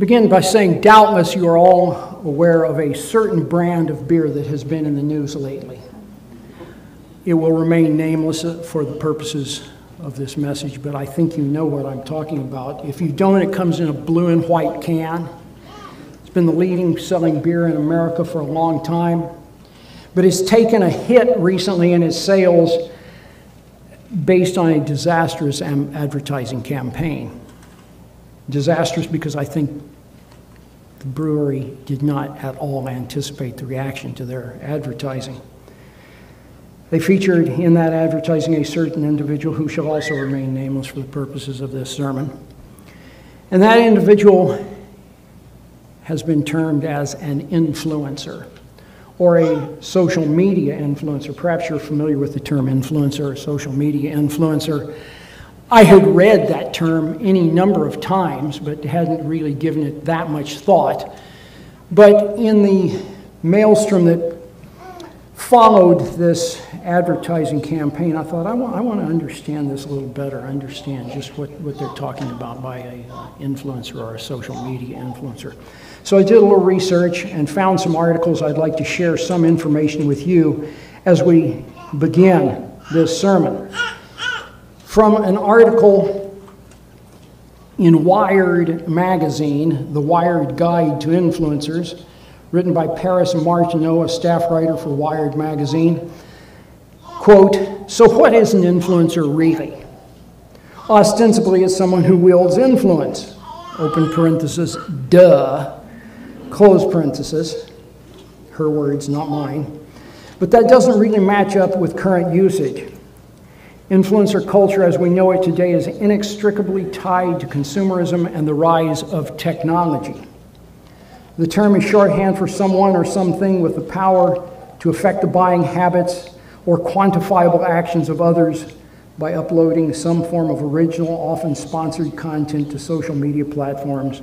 begin by saying, doubtless you are all aware of a certain brand of beer that has been in the news lately. It will remain nameless uh, for the purposes of this message, but I think you know what I'm talking about. If you don't, it comes in a blue and white can. It's been the leading selling beer in America for a long time, but it's taken a hit recently in its sales based on a disastrous advertising campaign. Disastrous because I think the brewery did not at all anticipate the reaction to their advertising. They featured in that advertising a certain individual who shall also remain nameless for the purposes of this sermon. And that individual has been termed as an influencer or a social media influencer. Perhaps you're familiar with the term influencer or social media influencer. I had read that term any number of times, but hadn't really given it that much thought. But in the maelstrom that followed this advertising campaign, I thought, I want, I want to understand this a little better, understand just what, what they're talking about by an uh, influencer or a social media influencer. So I did a little research and found some articles I'd like to share some information with you as we begin this sermon from an article in Wired magazine, the Wired Guide to Influencers, written by Paris Martineau, a staff writer for Wired magazine. Quote, so what is an influencer really? Ostensibly, it's someone who wields influence. Open parenthesis, duh. Close parenthesis. Her words, not mine. But that doesn't really match up with current usage. Influencer culture as we know it today is inextricably tied to consumerism and the rise of technology. The term is shorthand for someone or something with the power to affect the buying habits or quantifiable actions of others by uploading some form of original, often sponsored content to social media platforms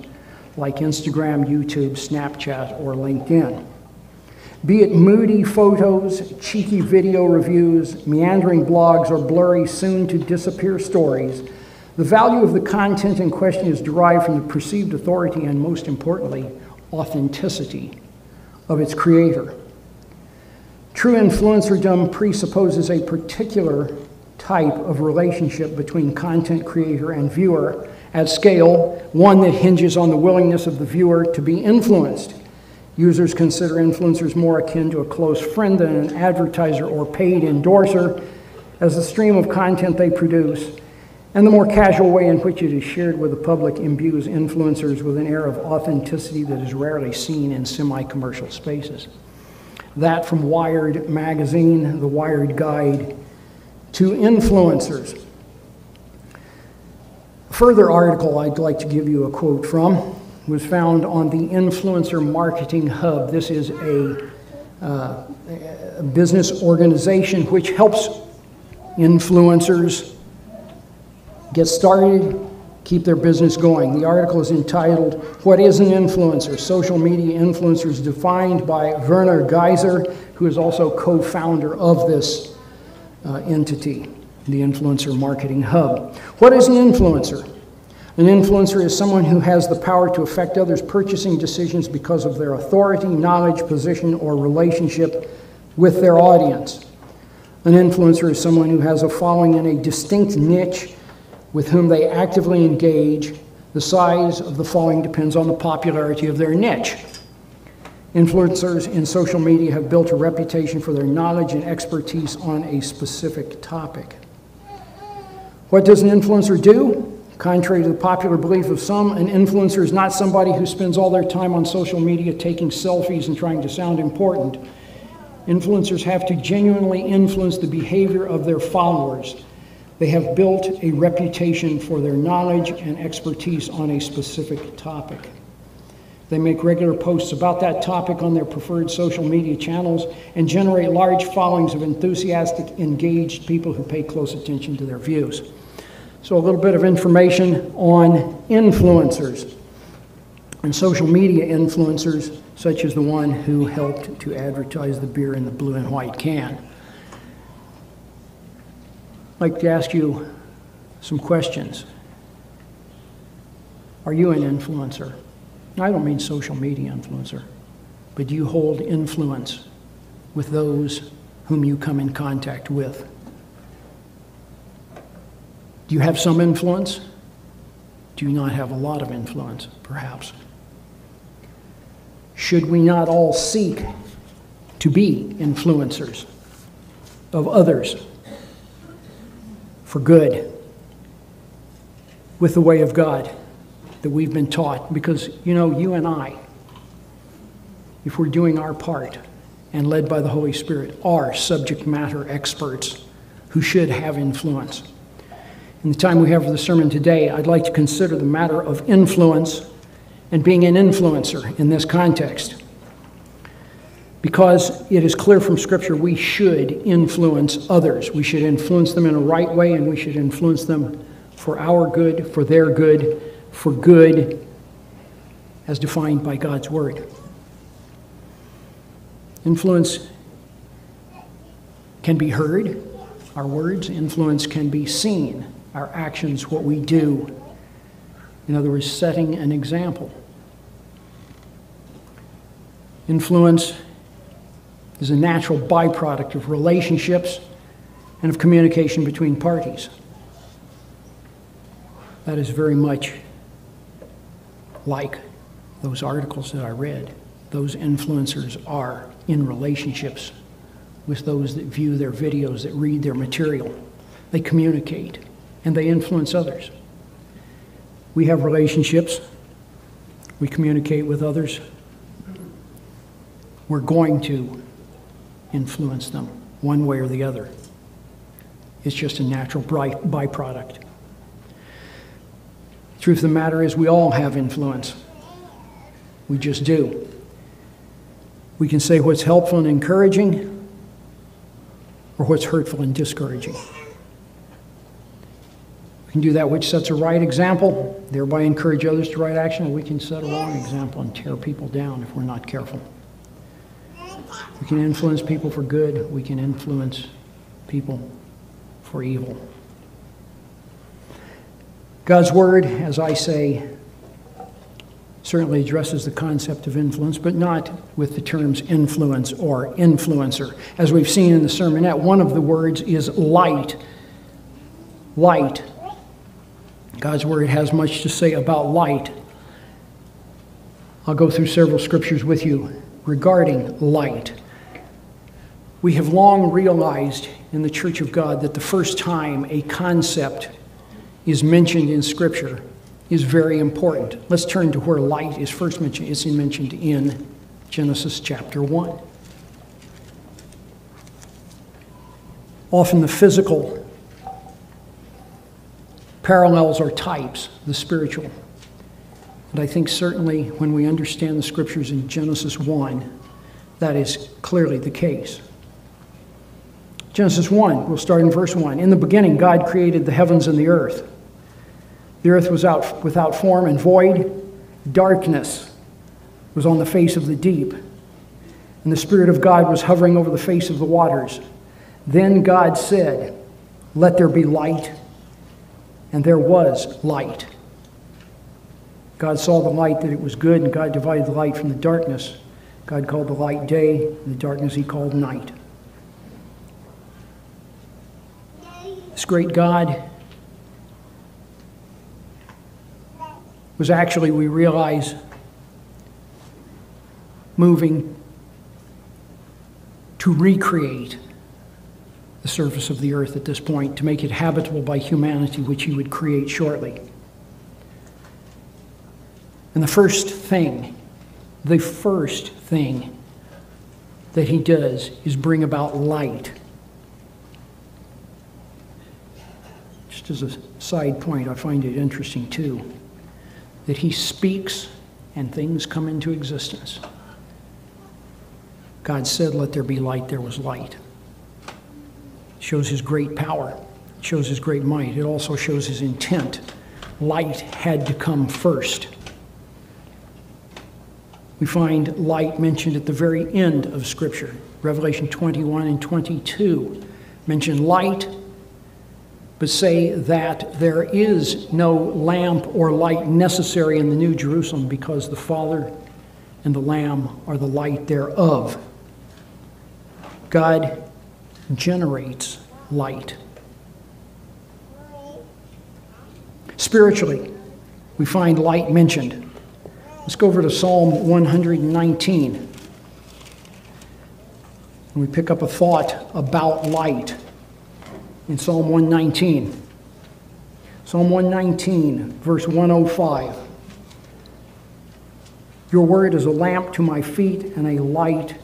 like Instagram, YouTube, Snapchat, or LinkedIn. Be it moody photos, cheeky video reviews, meandering blogs, or blurry, soon to disappear stories, the value of the content in question is derived from the perceived authority and, most importantly, authenticity of its creator. True influencerdom presupposes a particular type of relationship between content creator and viewer at scale, one that hinges on the willingness of the viewer to be influenced Users consider influencers more akin to a close friend than an advertiser or paid endorser, as the stream of content they produce and the more casual way in which it is shared with the public imbues influencers with an air of authenticity that is rarely seen in semi commercial spaces. That from Wired Magazine, the Wired Guide to Influencers. A further article I'd like to give you a quote from was found on the Influencer Marketing Hub. This is a, uh, a business organization which helps influencers get started, keep their business going. The article is entitled, What is an Influencer? Social Media Influencers Defined by Werner Geyser, who is also co founder of this uh, entity, the Influencer Marketing Hub. What is an influencer? An influencer is someone who has the power to affect others' purchasing decisions because of their authority, knowledge, position, or relationship with their audience. An influencer is someone who has a following in a distinct niche with whom they actively engage. The size of the following depends on the popularity of their niche. Influencers in social media have built a reputation for their knowledge and expertise on a specific topic. What does an influencer do? Contrary to the popular belief of some, an influencer is not somebody who spends all their time on social media taking selfies and trying to sound important. Influencers have to genuinely influence the behavior of their followers. They have built a reputation for their knowledge and expertise on a specific topic. They make regular posts about that topic on their preferred social media channels and generate large followings of enthusiastic, engaged people who pay close attention to their views. So, a little bit of information on influencers and social media influencers, such as the one who helped to advertise the beer in the blue and white can. I'd like to ask you some questions. Are you an influencer? I don't mean social media influencer, but do you hold influence with those whom you come in contact with? Do you have some influence? Do you not have a lot of influence, perhaps? Should we not all seek to be influencers of others for good with the way of God that we've been taught? Because, you know, you and I, if we're doing our part and led by the Holy Spirit, are subject matter experts who should have influence. In the time we have for the sermon today, I'd like to consider the matter of influence and being an influencer in this context. Because it is clear from Scripture we should influence others. We should influence them in a right way, and we should influence them for our good, for their good, for good as defined by God's Word. Influence can be heard, our words, influence can be seen our actions, what we do. In other words, setting an example. Influence is a natural byproduct of relationships and of communication between parties. That is very much like those articles that I read. Those influencers are in relationships with those that view their videos, that read their material. They communicate and they influence others. We have relationships, we communicate with others. We're going to influence them one way or the other. It's just a natural byproduct. Truth of the matter is, we all have influence. We just do. We can say what's helpful and encouraging, or what's hurtful and discouraging can do that which sets a right example, thereby encourage others to right action, we can set a wrong example and tear people down if we're not careful. We can influence people for good, we can influence people for evil. God's Word, as I say, certainly addresses the concept of influence, but not with the terms influence or influencer. As we've seen in the sermonette, one of the words is light. Light God's Word has much to say about light. I'll go through several scriptures with you regarding light. We have long realized in the Church of God that the first time a concept is mentioned in Scripture is very important. Let's turn to where light is first mentioned. It's mentioned in Genesis chapter 1. Often the physical parallels or types, the spiritual. And I think certainly when we understand the scriptures in Genesis 1, that is clearly the case. Genesis 1, we'll start in verse 1. In the beginning, God created the heavens and the earth. The earth was out without form and void. Darkness was on the face of the deep. And the Spirit of God was hovering over the face of the waters. Then God said, Let there be light, and there was light. God saw the light that it was good, and God divided the light from the darkness. God called the light day, and the darkness he called night. This great God was actually, we realize, moving to recreate the surface of the earth at this point to make it habitable by humanity, which he would create shortly. And the first thing, the first thing that he does is bring about light. Just as a side point, I find it interesting too that he speaks and things come into existence. God said, Let there be light, there was light shows his great power, shows his great might. It also shows his intent. Light had to come first. We find light mentioned at the very end of Scripture. Revelation 21 and 22 mention light but say that there is no lamp or light necessary in the New Jerusalem because the Father and the Lamb are the light thereof. God generates light. Spiritually, we find light mentioned. Let's go over to Psalm 119. And we pick up a thought about light in Psalm 119. Psalm 119, verse 105. Your word is a lamp to my feet and a light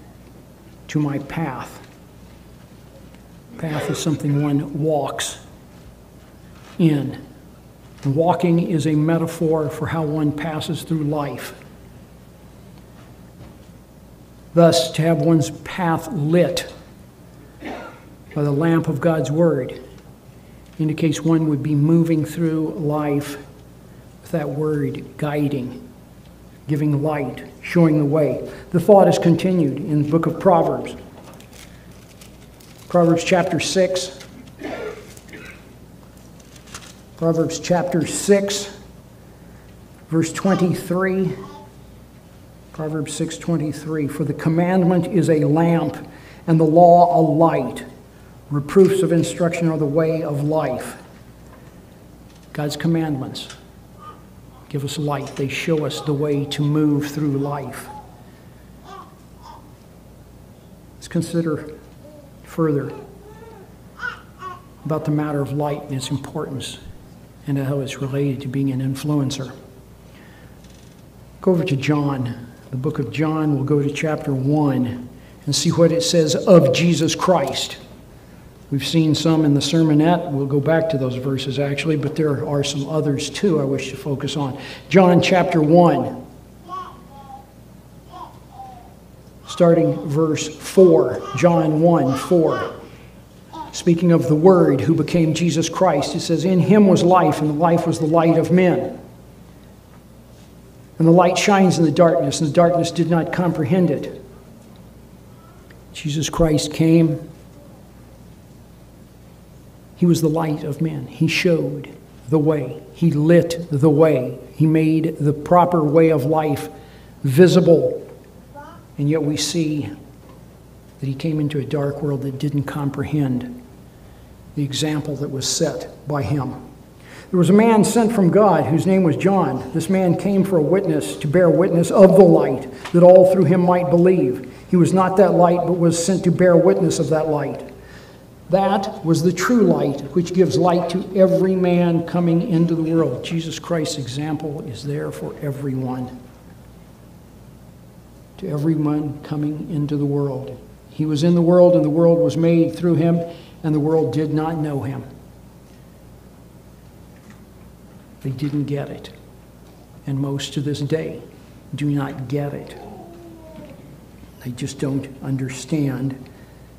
to my path. Path is something one walks in. Walking is a metaphor for how one passes through life. Thus, to have one's path lit by the lamp of God's Word indicates one would be moving through life with that Word guiding, giving light, showing the way. The thought is continued in the book of Proverbs. Proverbs chapter 6. Proverbs chapter 6, verse 23. Proverbs 6:23 For the commandment is a lamp and the law a light reproofs of instruction are the way of life. God's commandments give us light, they show us the way to move through life. Let's consider further about the matter of light and its importance and how it's related to being an influencer. Go over to John, the book of John. We'll go to chapter 1 and see what it says of Jesus Christ. We've seen some in the sermonette. We'll go back to those verses actually, but there are some others too I wish to focus on. John chapter 1, starting verse 4. John 1 4. Speaking of the Word who became Jesus Christ, it says, In him was life, and the life was the light of men. And the light shines in the darkness, and the darkness did not comprehend it. Jesus Christ came he was the light of men. He showed the way. He lit the way. He made the proper way of life visible. And yet we see that he came into a dark world that didn't comprehend the example that was set by him. There was a man sent from God whose name was John. This man came for a witness, to bear witness of the light, that all through him might believe. He was not that light, but was sent to bear witness of that light. That was the true light, which gives light to every man coming into the world. Jesus Christ's example is there for everyone. To everyone coming into the world. He was in the world, and the world was made through him, and the world did not know him. They didn't get it. And most to this day do not get it. They just don't understand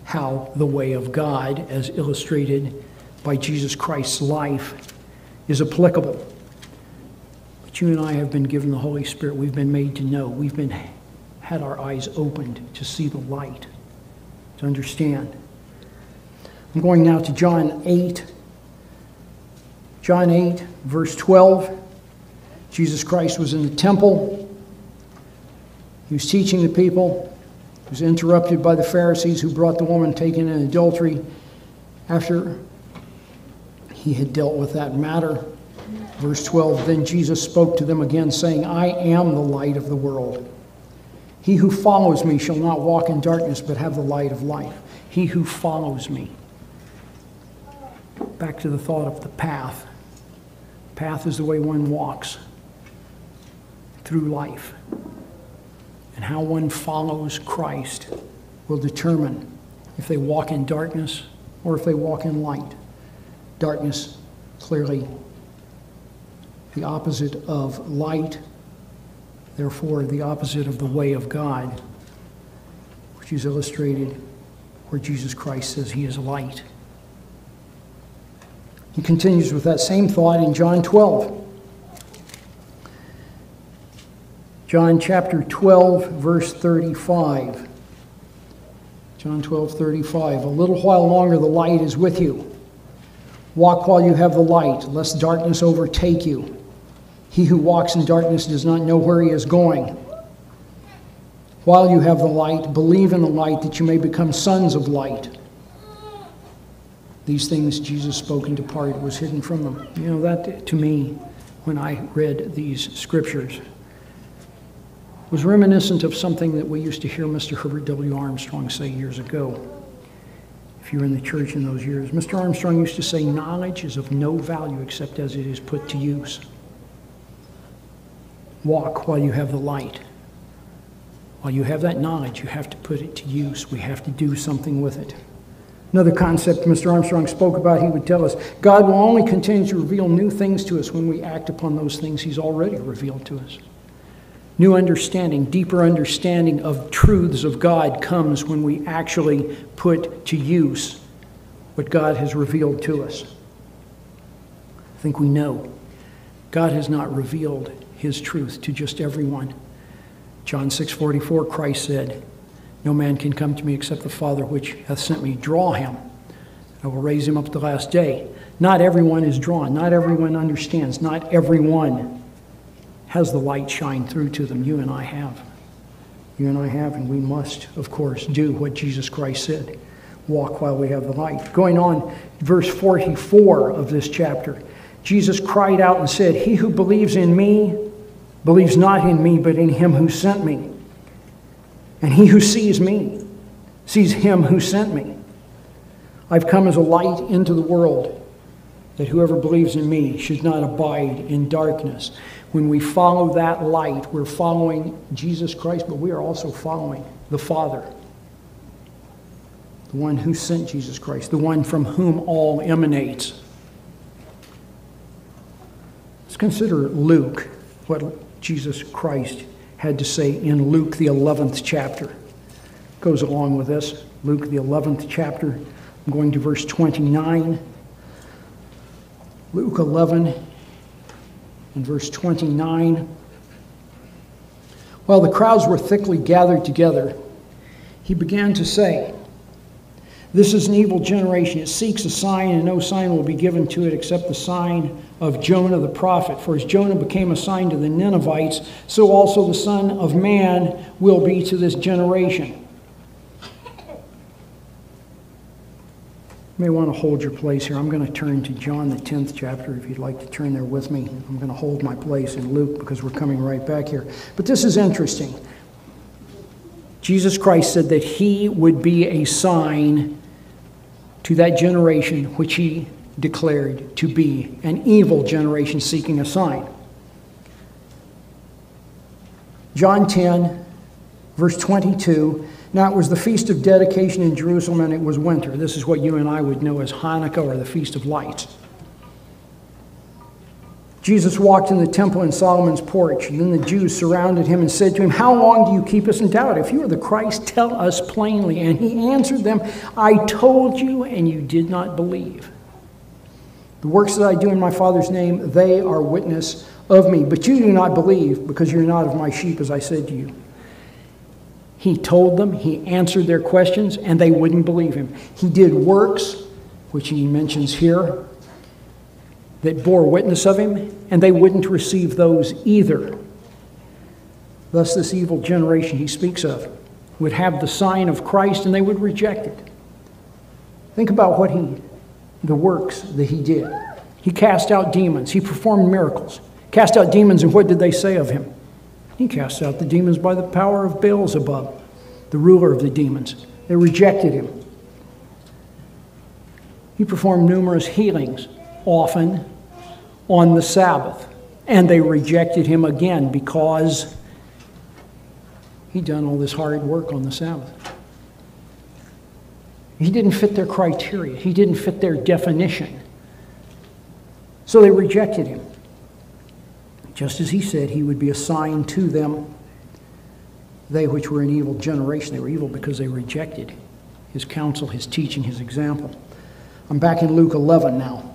how the way of God, as illustrated by Jesus Christ's life, is applicable. But you and I have been given the Holy Spirit. We've been made to know. We've been had our eyes opened to see the light, to understand. I'm going now to John 8. John 8, verse 12. Jesus Christ was in the temple. He was teaching the people He was interrupted by the Pharisees who brought the woman taken in adultery after he had dealt with that matter. Verse 12 Then Jesus spoke to them again, saying, I am the light of the world. He who follows me shall not walk in darkness, but have the light of life. He who follows me. Back to the thought of the path. Path is the way one walks through life and how one follows Christ will determine if they walk in darkness or if they walk in light. Darkness, clearly the opposite of light, therefore, the opposite of the way of God, which is illustrated where Jesus Christ says he is light. He continues with that same thought in John 12. John chapter 12, verse 35. John 12, 35. A little while longer the light is with you. Walk while you have the light, lest darkness overtake you. He who walks in darkness does not know where he is going. While you have the light, believe in the light that you may become sons of light. These things Jesus spoke and departed was hidden from them. You know, that to me, when I read these scriptures, was reminiscent of something that we used to hear Mr. Herbert W. Armstrong say years ago. If you were in the church in those years, Mr. Armstrong used to say, Knowledge is of no value except as it is put to use. Walk while you have the light. While you have that knowledge, you have to put it to use. We have to do something with it. Another concept Mr. Armstrong spoke about, he would tell us God will only continue to reveal new things to us when we act upon those things He's already revealed to us. New understanding, deeper understanding of truths of God comes when we actually put to use what God has revealed to us. I think we know God has not revealed His truth to just everyone. John 6:44 Christ said, no man can come to me except the Father which hath sent me. Draw him. I will raise him up the last day. Not everyone is drawn. Not everyone understands. Not everyone has the light shine through to them. You and I have. You and I have, and we must, of course, do what Jesus Christ said walk while we have the light. Going on, verse 44 of this chapter, Jesus cried out and said, He who believes in me believes not in me, but in him who sent me. And he who sees me sees him who sent me. I've come as a light into the world, that whoever believes in me should not abide in darkness. When we follow that light, we're following Jesus Christ, but we are also following the Father, the one who sent Jesus Christ, the one from whom all emanates. Let's consider Luke, what Jesus Christ had to say in Luke, the 11th chapter. Goes along with this. Luke, the 11th chapter. I'm going to verse 29. Luke 11 and verse 29. While the crowds were thickly gathered together, he began to say, this is an evil generation. It seeks a sign, and no sign will be given to it except the sign of Jonah the prophet. For as Jonah became a sign to the Ninevites, so also the Son of Man will be to this generation. You may want to hold your place here. I'm going to turn to John, the 10th chapter, if you'd like to turn there with me. I'm going to hold my place in Luke because we're coming right back here. But this is interesting. Jesus Christ said that he would be a sign to that generation which he declared to be an evil generation seeking a sign. John 10, verse 22. Now it was the feast of dedication in Jerusalem, and it was winter. This is what you and I would know as Hanukkah or the Feast of Lights. Jesus walked in the temple in Solomon's porch, and then the Jews surrounded him and said to him, How long do you keep us in doubt? If you are the Christ, tell us plainly. And he answered them, I told you, and you did not believe. The works that I do in my Father's name, they are witness of me. But you do not believe, because you're not of my sheep, as I said to you. He told them, he answered their questions, and they wouldn't believe him. He did works, which he mentions here, that bore witness of him, and they wouldn't receive those either. Thus, this evil generation he speaks of would have the sign of Christ and they would reject it. Think about what he, the works that he did. He cast out demons, he performed miracles. Cast out demons, and what did they say of him? He cast out the demons by the power of Beelzebub, the ruler of the demons. They rejected him. He performed numerous healings, often on the Sabbath. And they rejected him again because he'd done all this hard work on the Sabbath. He didn't fit their criteria, he didn't fit their definition. So they rejected him. Just as he said he would be a sign to them. They, which were an evil generation, they were evil because they rejected his counsel, his teaching, his example. I'm back in Luke 11 now.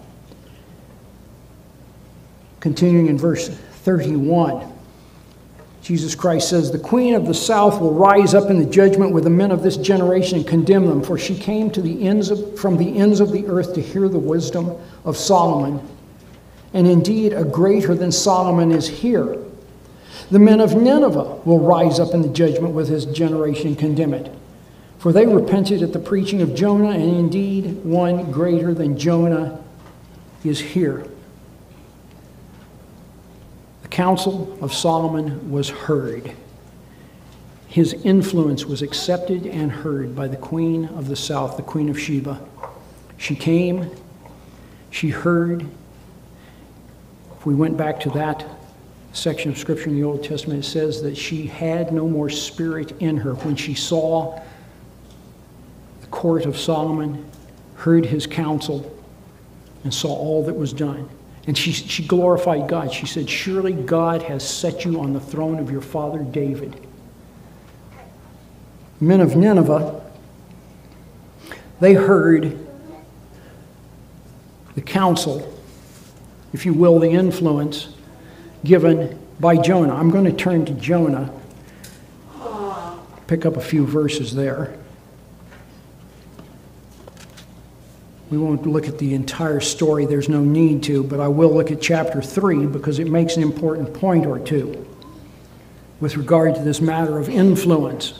Continuing in verse 31, Jesus Christ says, The queen of the south will rise up in the judgment with the men of this generation and condemn them, for she came to the ends of, from the ends of the earth to hear the wisdom of Solomon. And indeed, a greater than Solomon is here. The men of Nineveh will rise up in the judgment with his generation and condemn it. For they repented at the preaching of Jonah, and indeed, one greater than Jonah is here. Counsel of Solomon was heard. His influence was accepted and heard by the queen of the south, the queen of Sheba. She came, she heard. If we went back to that section of scripture in the Old Testament, it says that she had no more spirit in her. When she saw the court of Solomon, heard his counsel, and saw all that was done. And she, she glorified God. She said, Surely God has set you on the throne of your father David. Men of Nineveh, they heard the counsel, if you will, the influence given by Jonah. I'm going to turn to Jonah, pick up a few verses there. We won't look at the entire story, there's no need to, but I will look at chapter 3 because it makes an important point or two with regard to this matter of influence.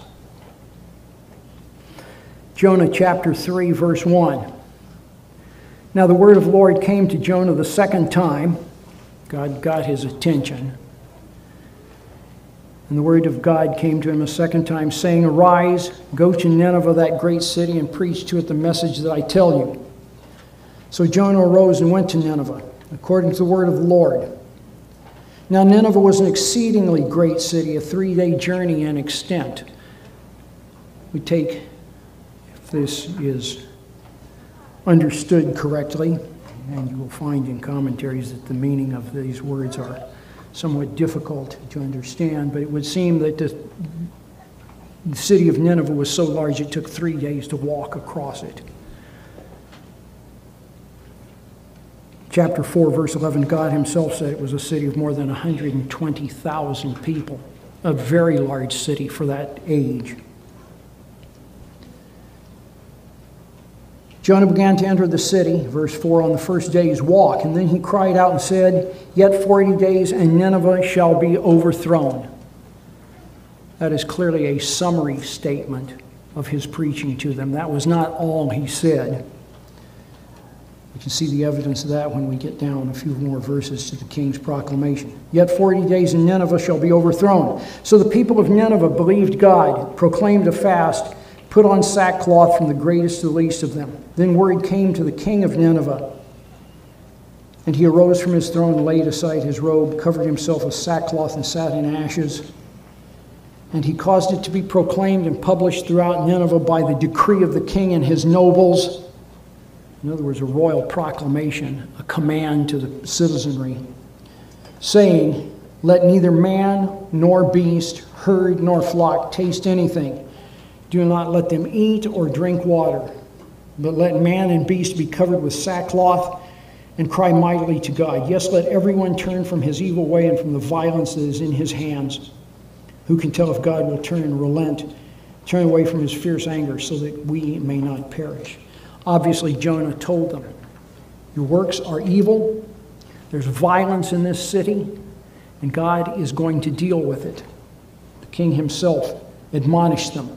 Jonah chapter 3, verse 1. Now the word of the Lord came to Jonah the second time. God got his attention. And the word of God came to him a second time, saying, Arise, go to Nineveh, that great city, and preach to it the message that I tell you. So Jonah arose and went to Nineveh, according to the word of the Lord. Now, Nineveh was an exceedingly great city, a three day journey in extent. We take, if this is understood correctly, and you will find in commentaries that the meaning of these words are somewhat difficult to understand, but it would seem that the, the city of Nineveh was so large it took three days to walk across it. Chapter 4, verse 11 God Himself said it was a city of more than 120,000 people, a very large city for that age. Jonah began to enter the city, verse 4, on the first day's walk, and then he cried out and said, Yet 40 days, and Nineveh shall be overthrown. That is clearly a summary statement of his preaching to them. That was not all he said. We can see the evidence of that when we get down a few more verses to the king's proclamation. Yet 40 days in Nineveh shall be overthrown. So the people of Nineveh believed God, proclaimed a fast, put on sackcloth from the greatest to the least of them. Then word came to the king of Nineveh. And he arose from his throne, laid aside his robe, covered himself with sackcloth, and sat in ashes. And he caused it to be proclaimed and published throughout Nineveh by the decree of the king and his nobles. In other words, a royal proclamation, a command to the citizenry, saying, Let neither man nor beast, herd nor flock taste anything. Do not let them eat or drink water, but let man and beast be covered with sackcloth and cry mightily to God. Yes, let everyone turn from his evil way and from the violence that is in his hands. Who can tell if God will turn and relent, turn away from his fierce anger so that we may not perish? Obviously, Jonah told them, Your works are evil, there's violence in this city, and God is going to deal with it. The king himself admonished them.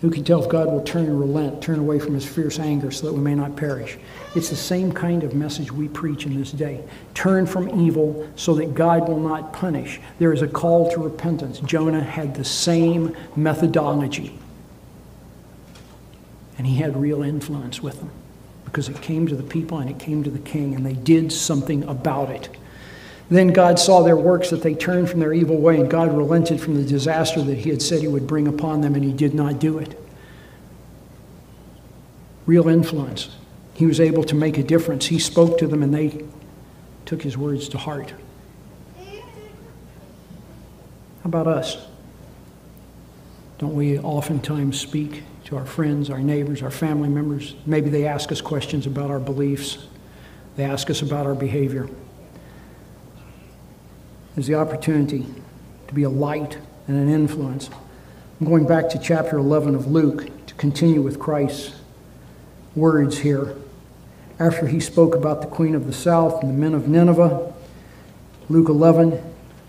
Who can tell if God will turn and relent, turn away from his fierce anger so that we may not perish? It's the same kind of message we preach in this day. Turn from evil so that God will not punish. There is a call to repentance. Jonah had the same methodology. And he had real influence with them because it came to the people and it came to the king, and they did something about it. Then God saw their works that they turned from their evil way, and God relented from the disaster that He had said He would bring upon them, and He did not do it. Real influence. He was able to make a difference. He spoke to them, and they took His words to heart. How about us? Don't we oftentimes speak to our friends, our neighbors, our family members? Maybe they ask us questions about our beliefs, they ask us about our behavior. There's the opportunity to be a light and an influence. I'm going back to chapter 11 of Luke to continue with Christ's words here. After he spoke about the queen of the south and the men of Nineveh, Luke 11,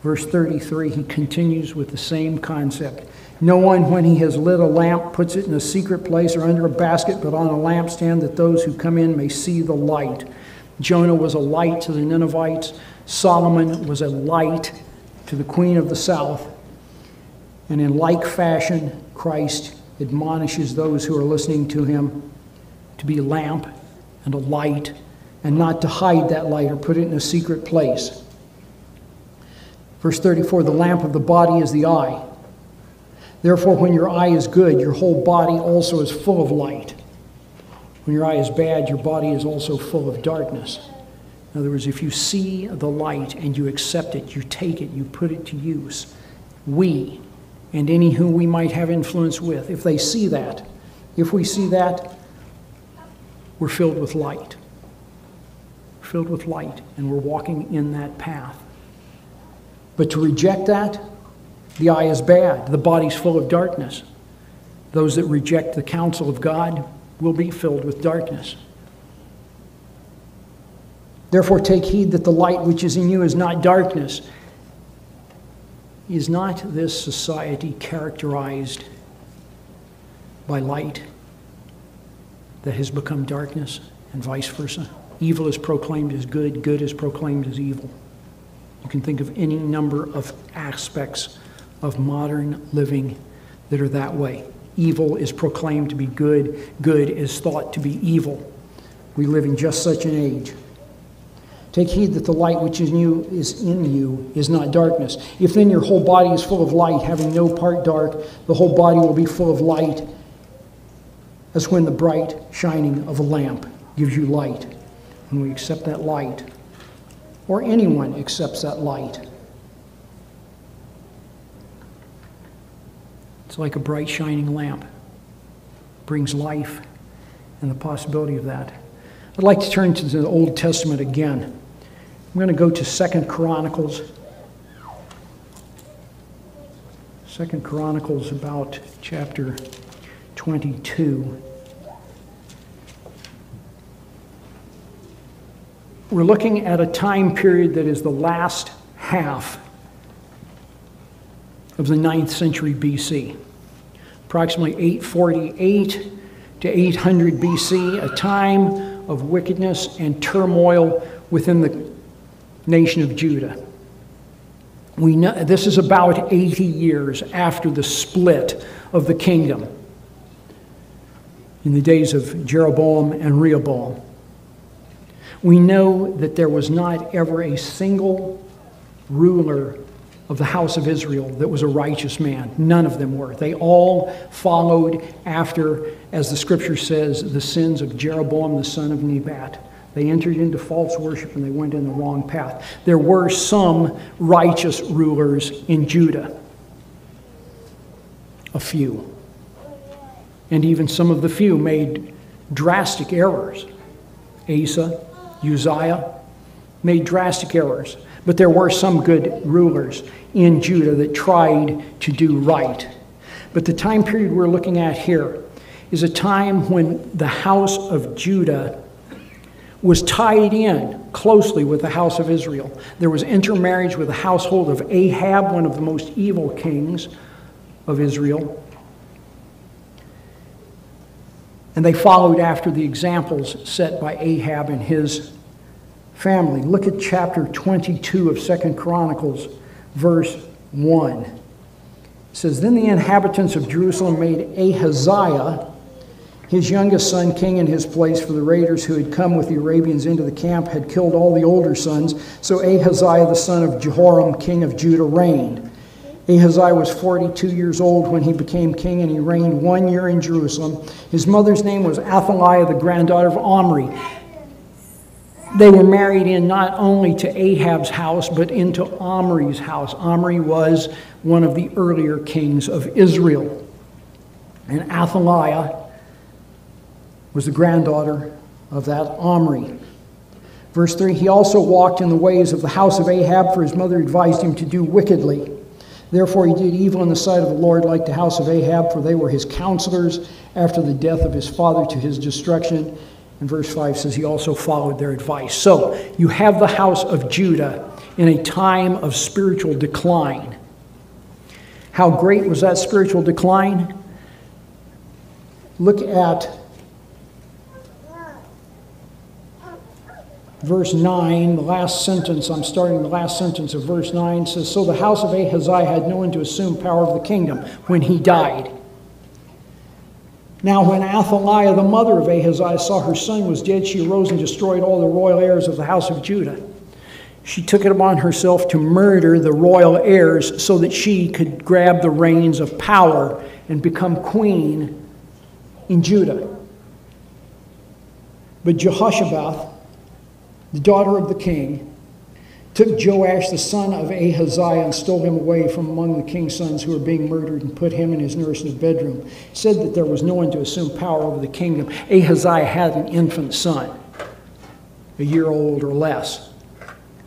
verse 33, he continues with the same concept. No one, when he has lit a lamp, puts it in a secret place or under a basket, but on a lampstand that those who come in may see the light. Jonah was a light to the Ninevites. Solomon was a light to the queen of the south. And in like fashion, Christ admonishes those who are listening to him to be a lamp and a light and not to hide that light or put it in a secret place. Verse 34 the lamp of the body is the eye. Therefore, when your eye is good, your whole body also is full of light. When your eye is bad, your body is also full of darkness. In other words, if you see the light and you accept it, you take it, you put it to use, we and any whom we might have influence with, if they see that, if we see that, we're filled with light. filled with light, and we're walking in that path. But to reject that, the eye is bad, the body's full of darkness. Those that reject the counsel of God will be filled with darkness. Therefore, take heed that the light which is in you is not darkness. Is not this society characterized by light that has become darkness and vice versa? Evil is proclaimed as good, good is proclaimed as evil. You can think of any number of aspects of modern living that are that way. Evil is proclaimed to be good, good is thought to be evil. We live in just such an age. Take heed that the light which is in you is in you is not darkness. If then your whole body is full of light, having no part dark, the whole body will be full of light, as when the bright shining of a lamp gives you light. When we accept that light, or anyone accepts that light, It's like a bright shining lamp. brings life and the possibility of that. I'd like to turn to the Old Testament again. I'm going to go to Second Chronicles. Second Chronicles about chapter 22. We're looking at a time period that is the last half of the 9th century BC. Approximately 848 to 800 BC, a time of wickedness and turmoil within the nation of Judah. We know, this is about 80 years after the split of the kingdom in the days of Jeroboam and Rehoboam. We know that there was not ever a single ruler of the house of Israel that was a righteous man. None of them were. They all followed after, as the scripture says, the sins of Jeroboam the son of Nebat. They entered into false worship and they went in the wrong path. There were some righteous rulers in Judah, a few. And even some of the few made drastic errors. Asa, Uzziah made drastic errors. But there were some good rulers in Judah that tried to do right. But the time period we're looking at here is a time when the house of Judah was tied in closely with the house of Israel. There was intermarriage with the household of Ahab, one of the most evil kings of Israel. And they followed after the examples set by Ahab and his family. Look at chapter 22 of Second Chronicles, verse 1. It says, Then the inhabitants of Jerusalem made Ahaziah, his youngest son, king in his place, for the raiders who had come with the Arabians into the camp had killed all the older sons. So Ahaziah, the son of Jehoram, king of Judah, reigned. Ahaziah was 42 years old when he became king, and he reigned one year in Jerusalem. His mother's name was Athaliah, the granddaughter of Omri they were married in not only to Ahab's house, but into Omri's house. Omri was one of the earlier kings of Israel. And Athaliah was the granddaughter of that Omri. Verse 3 He also walked in the ways of the house of Ahab, for his mother advised him to do wickedly. Therefore, he did evil in the sight of the Lord, like the house of Ahab, for they were his counselors after the death of his father to his destruction. And verse 5 says he also followed their advice. So, you have the house of Judah in a time of spiritual decline. How great was that spiritual decline? Look at verse 9, the last sentence, I'm starting the last sentence of verse 9 says, So the house of Ahaziah had no one to assume power of the kingdom when he died. Now, when Athaliah, the mother of Ahaziah, saw her son was dead, she arose and destroyed all the royal heirs of the house of Judah. She took it upon herself to murder the royal heirs so that she could grab the reins of power and become queen in Judah. But Jehoshabeath, the daughter of the king, took Joash the son of Ahaziah and stole him away from among the king's sons who were being murdered and put him in his bedroom. Said that there was no one to assume power over the kingdom. Ahaziah had an infant son, a year old or less.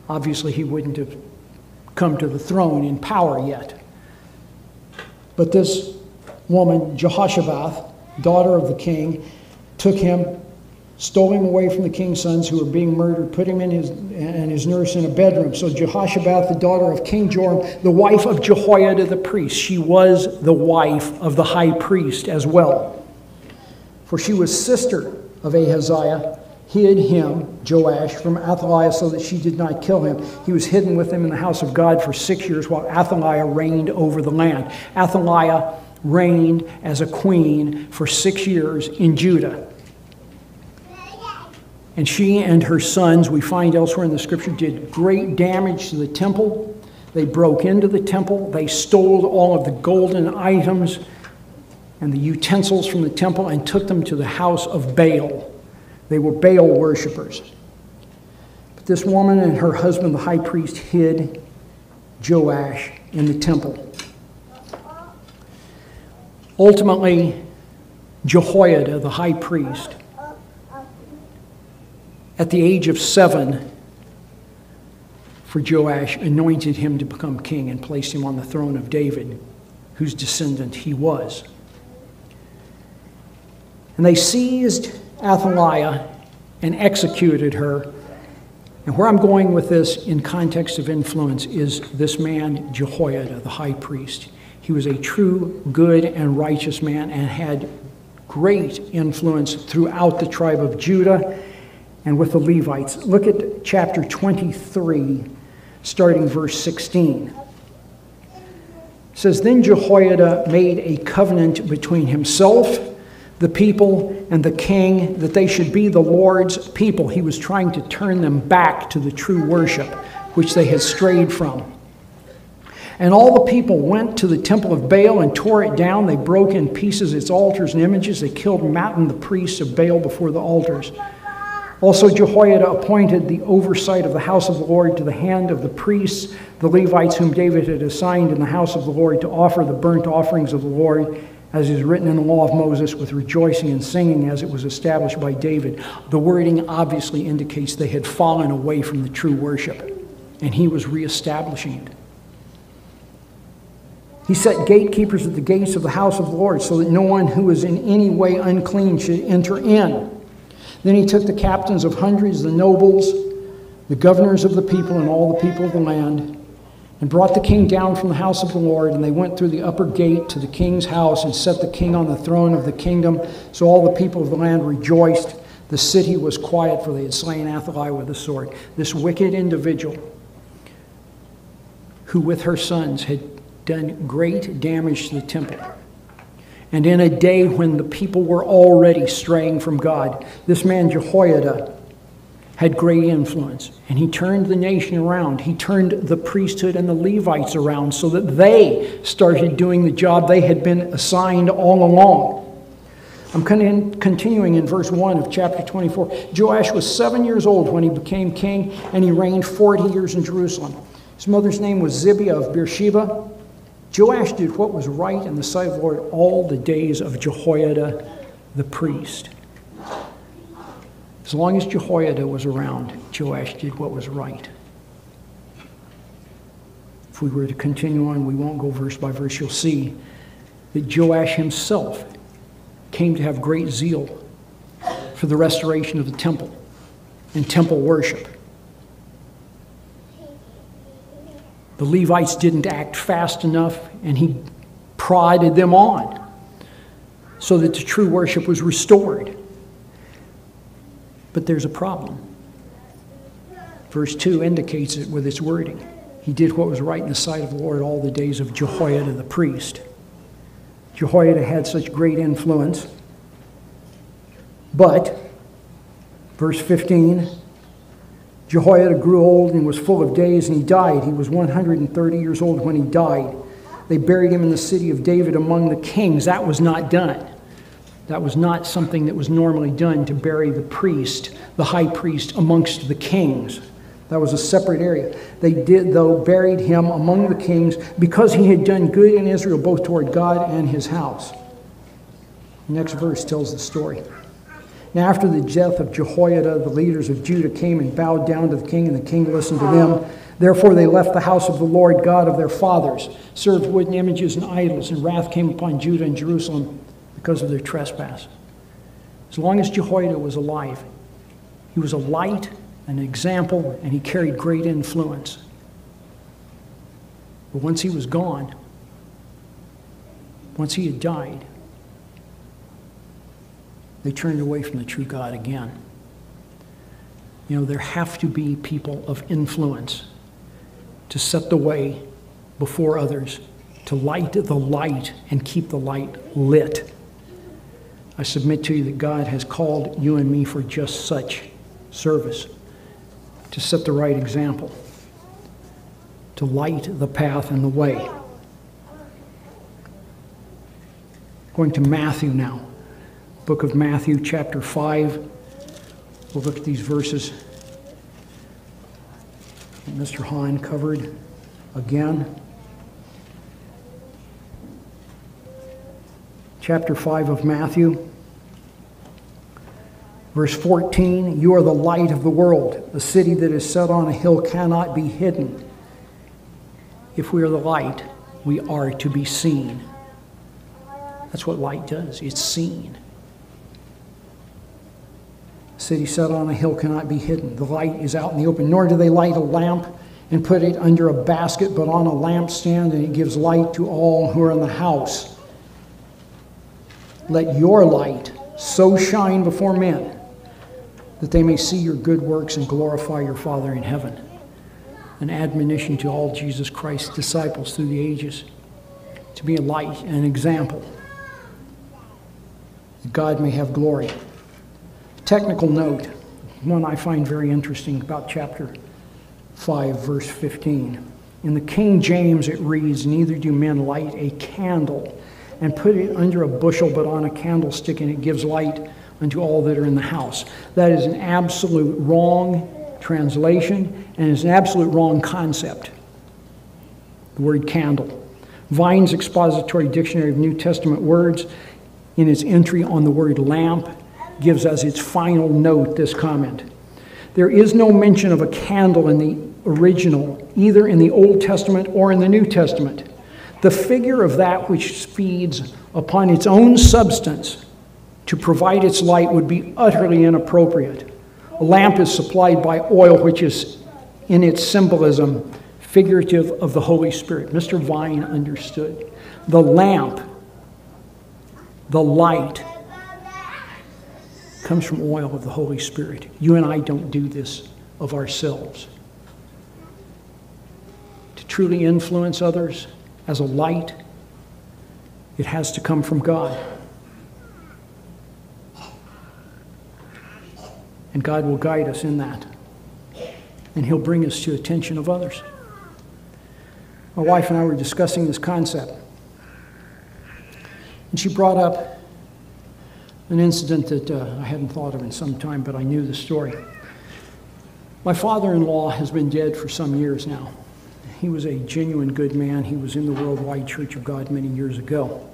Obviously, he wouldn't have come to the throne in power yet. But this woman, Jehoshabeath, daughter of the king, took him stole him away from the king's sons who were being murdered, put him in his, and his nurse in a bedroom. So Jehoshabeath, the daughter of King Joram, the wife of Jehoiada the priest, she was the wife of the high priest as well. For she was sister of Ahaziah, hid him, Joash, from Athaliah so that she did not kill him. He was hidden with him in the house of God for six years while Athaliah reigned over the land. Athaliah reigned as a queen for six years in Judah. And she and her sons, we find elsewhere in the scripture, did great damage to the temple. They broke into the temple. They stole all of the golden items and the utensils from the temple and took them to the house of Baal. They were Baal worshippers. But this woman and her husband, the high priest, hid Joash in the temple. Ultimately, Jehoiada, the high priest, at the age of seven, for Joash, anointed him to become king and placed him on the throne of David, whose descendant he was. And they seized Athaliah and executed her. And where I'm going with this in context of influence is this man, Jehoiada, the high priest. He was a true, good, and righteous man and had great influence throughout the tribe of Judah and with the Levites. Look at chapter 23, starting verse 16. It says, Then Jehoiada made a covenant between himself, the people, and the king that they should be the Lord's people. He was trying to turn them back to the true worship which they had strayed from. And all the people went to the temple of Baal and tore it down. They broke in pieces its altars and images. They killed Mattan, the priest of Baal, before the altars. Also, Jehoiada appointed the oversight of the house of the Lord to the hand of the priests, the Levites, whom David had assigned in the house of the Lord to offer the burnt offerings of the Lord, as is written in the law of Moses, with rejoicing and singing, as it was established by David. The wording obviously indicates they had fallen away from the true worship, and he was reestablishing it. He set gatekeepers at the gates of the house of the Lord so that no one who was in any way unclean should enter in. Then he took the captains of hundreds, the nobles, the governors of the people, and all the people of the land, and brought the king down from the house of the Lord. And they went through the upper gate to the king's house and set the king on the throne of the kingdom. So all the people of the land rejoiced. The city was quiet, for they had slain Athaliah with a sword. This wicked individual, who with her sons had done great damage to the temple and in a day when the people were already straying from God, this man Jehoiada had great influence. And he turned the nation around. He turned the priesthood and the Levites around so that they started doing the job they had been assigned all along. I'm continuing in verse 1 of chapter 24. Joash was seven years old when he became king, and he reigned 40 years in Jerusalem. His mother's name was Zibiah of Beersheba. Joash did what was right in the sight of the Lord all the days of Jehoiada the priest. As long as Jehoiada was around, Joash did what was right. If we were to continue on, we won't go verse by verse. You'll see that Joash himself came to have great zeal for the restoration of the temple and temple worship. The Levites didn't act fast enough, and he prodded them on so that the true worship was restored. But there's a problem. Verse 2 indicates it with its wording. He did what was right in the sight of the Lord all the days of Jehoiada the priest. Jehoiada had such great influence. But, verse 15, Jehoiada grew old and was full of days, and he died. He was 130 years old when he died. They buried him in the city of David among the kings. That was not done. That was not something that was normally done to bury the priest, the high priest, amongst the kings. That was a separate area. They did, though, buried him among the kings because he had done good in Israel, both toward God and his house. The next verse tells the story. Now, after the death of Jehoiada, the leaders of Judah came and bowed down to the king, and the king listened to them. Therefore, they left the house of the Lord God of their fathers, served wooden images and idols, and wrath came upon Judah and Jerusalem because of their trespass. As long as Jehoiada was alive, he was a light, an example, and he carried great influence. But once he was gone, once he had died, they turned away from the true God again. You know, there have to be people of influence to set the way before others, to light the light and keep the light lit. I submit to you that God has called you and me for just such service to set the right example, to light the path and the way. Going to Matthew now, book of Matthew, chapter 5. We'll look at these verses Mr. Hahn covered again. chapter 5 of Matthew. Verse 14 You are the light of the world. The city that is set on a hill cannot be hidden. If we are the light, we are to be seen. That's what light does, it's seen. City set on a hill cannot be hidden. The light is out in the open, nor do they light a lamp and put it under a basket, but on a lampstand, and it gives light to all who are in the house. Let your light so shine before men that they may see your good works and glorify your Father in heaven. An admonition to all Jesus Christ's disciples through the ages to be a light and an example. That God may have glory. Technical note, one I find very interesting about chapter 5, verse 15. In the King James, it reads, Neither do men light a candle and put it under a bushel, but on a candlestick, and it gives light unto all that are in the house. That is an absolute wrong translation, and is an absolute wrong concept. The word candle. Vine's Expository Dictionary of New Testament Words, in its entry on the word lamp, gives us its final note this comment. There is no mention of a candle in the original, either in the Old Testament or in the New Testament. The figure of that which feeds upon its own substance to provide its light would be utterly inappropriate. A lamp is supplied by oil, which is in its symbolism figurative of the Holy Spirit. Mr. Vine understood. The lamp, the light, comes from oil of the Holy Spirit. You and I don't do this of ourselves. To truly influence others, as a light, it has to come from God. And God will guide us in that. And He'll bring us to attention of others. My wife and I were discussing this concept. And she brought up an incident that uh, I hadn't thought of in some time, but I knew the story. My father in law has been dead for some years now. He was a genuine good man. He was in the Worldwide Church of God many years ago.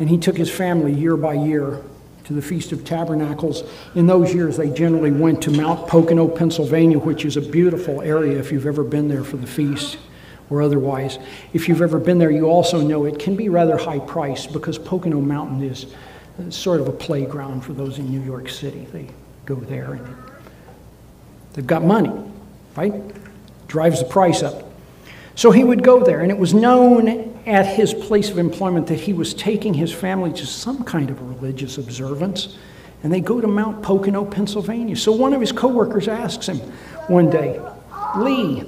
And he took his family year by year to the Feast of Tabernacles. In those years, they generally went to Mount Pocono, Pennsylvania, which is a beautiful area if you've ever been there for the feast or otherwise. If you've ever been there, you also know it can be rather high priced because Pocono Mountain is sort of a playground for those in New York City. They go there and they've got money, right? Drives the price up. So he would go there, and it was known at his place of employment that he was taking his family to some kind of religious observance. And they go to Mount Pocono, Pennsylvania. So one of his coworkers asks him one day, Lee,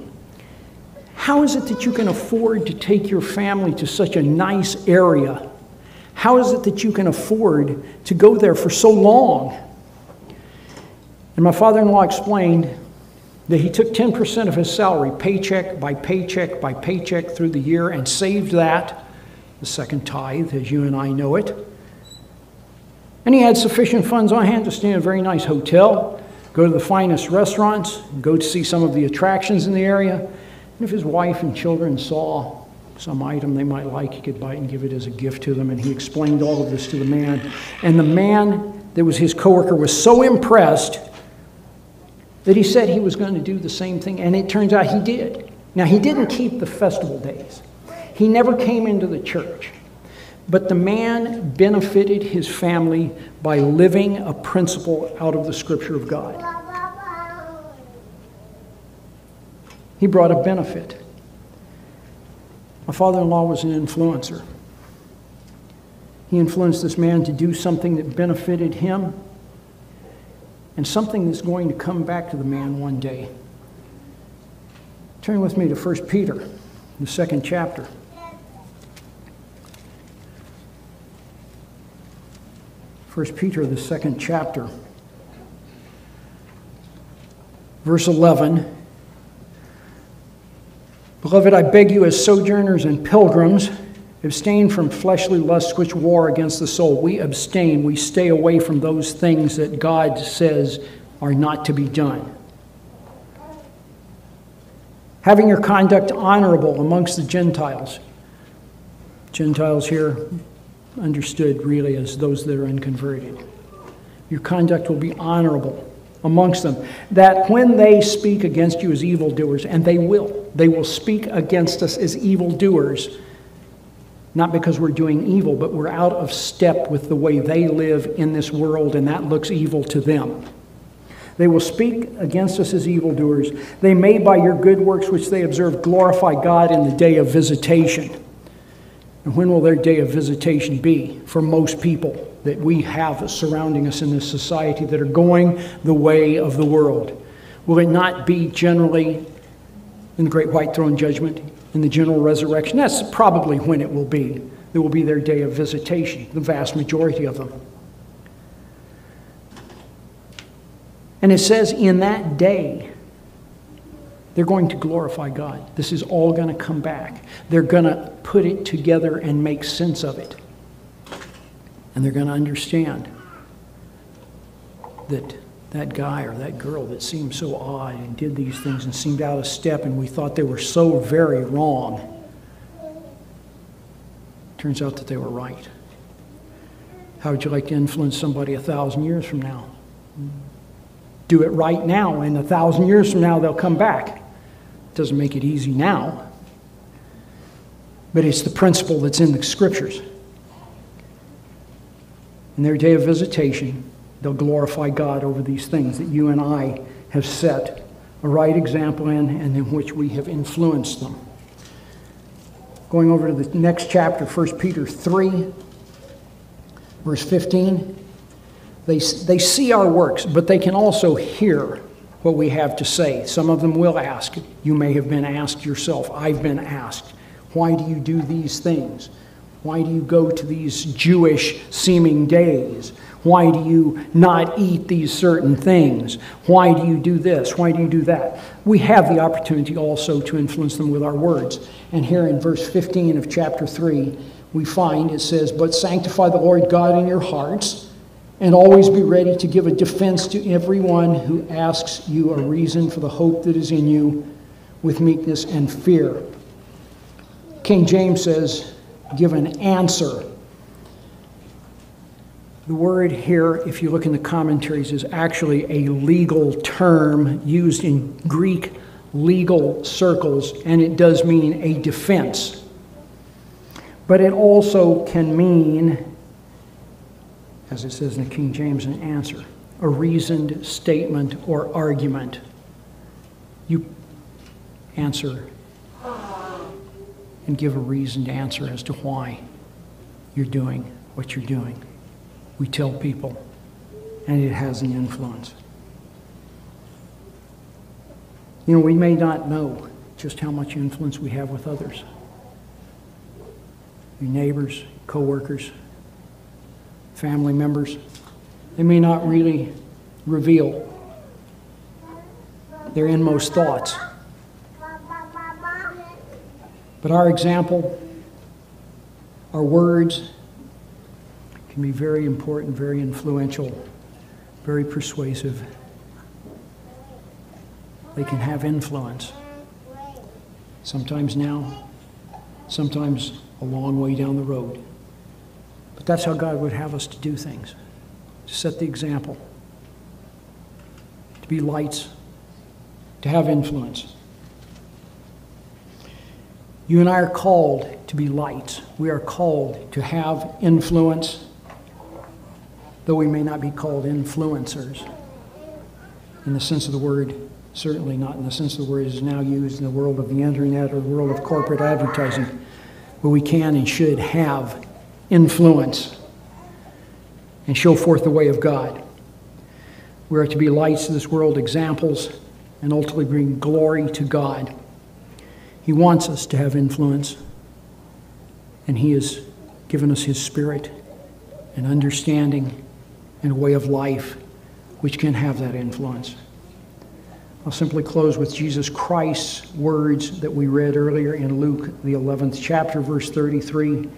how is it that you can afford to take your family to such a nice area? How is it that you can afford to go there for so long? And my father in law explained that he took 10% of his salary, paycheck by paycheck by paycheck through the year, and saved that, the second tithe, as you and I know it. And he had sufficient funds on hand to stay in a very nice hotel, go to the finest restaurants, go to see some of the attractions in the area. And if his wife and children saw some item they might like, he could buy it and give it as a gift to them. And he explained all of this to the man. And the man that was his coworker was so impressed that he said he was going to do the same thing, and it turns out he did. Now, he didn't keep the festival days, he never came into the church. But the man benefited his family by living a principle out of the Scripture of God. He brought a benefit. My father in law was an influencer. He influenced this man to do something that benefited him and something that's going to come back to the man one day. Turn with me to 1 Peter, the second chapter. First Peter, the second chapter, verse 11. Beloved, I beg you, as sojourners and pilgrims, Abstain from fleshly lusts which war against the soul. We abstain, we stay away from those things that God says are not to be done. Having your conduct honorable amongst the Gentiles. Gentiles here understood really as those that are unconverted. Your conduct will be honorable amongst them, that when they speak against you as evildoers, and they will, they will speak against us as evildoers not because we're doing evil, but we're out of step with the way they live in this world, and that looks evil to them. They will speak against us as evildoers. They may, by your good works which they observe, glorify God in the day of visitation. And when will their day of visitation be for most people that we have surrounding us in this society that are going the way of the world? Will it not be generally in the great white throne judgment in the general resurrection. That's probably when it will be. It will be their day of visitation, the vast majority of them. And it says, in that day, they're going to glorify God. This is all going to come back. They're going to put it together and make sense of it. And they're going to understand that that guy or that girl that seemed so odd and did these things and seemed out of step and we thought they were so very wrong. Turns out that they were right. How would you like to influence somebody a thousand years from now? Do it right now, and a thousand years from now they'll come back. It doesn't make it easy now, but it's the principle that's in the scriptures. In their day of visitation, they'll glorify God over these things that you and I have set a right example in and in which we have influenced them. Going over to the next chapter, 1 Peter 3, verse 15. They, they see our works, but they can also hear what we have to say. Some of them will ask. You may have been asked yourself. I've been asked. Why do you do these things? Why do you go to these Jewish seeming days? Why do you not eat these certain things? Why do you do this? Why do you do that? We have the opportunity also to influence them with our words. And here in verse 15 of chapter 3, we find it says, But sanctify the Lord God in your hearts, and always be ready to give a defense to everyone who asks you a reason for the hope that is in you with meekness and fear. King James says, Give an answer The word here, if you look in the commentaries, is actually a legal term used in Greek legal circles, and it does mean a defense. But it also can mean, as it says in the King James, an answer, a reasoned statement or argument. You answer and give a reasoned answer as to why you're doing what you're doing. We tell people, and it has an influence. You know, we may not know just how much influence we have with others. Your neighbors, coworkers, family members. They may not really reveal their inmost thoughts. But our example, our words, can be very important, very influential, very persuasive. They can have influence. Sometimes now, sometimes a long way down the road. But that's how God would have us to do things to set the example, to be lights, to have influence. You and I are called to be lights. We are called to have influence, though we may not be called influencers in the sense of the word, certainly not in the sense of the word is now used in the world of the internet or the world of corporate advertising, but we can and should have influence and show forth the way of God. We are to be lights to this world, examples, and ultimately bring glory to God. He wants us to have influence, and He has given us His Spirit and understanding and a way of life which can have that influence. I'll simply close with Jesus Christ's words that we read earlier in Luke, the 11th chapter, verse 33,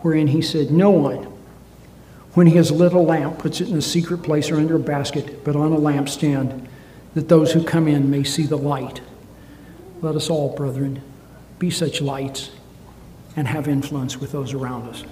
wherein he said, No one, when he has lit a lamp, puts it in a secret place or under a basket, but on a lampstand, that those who come in may see the light. Let us all, brethren, be such lights and have influence with those around us.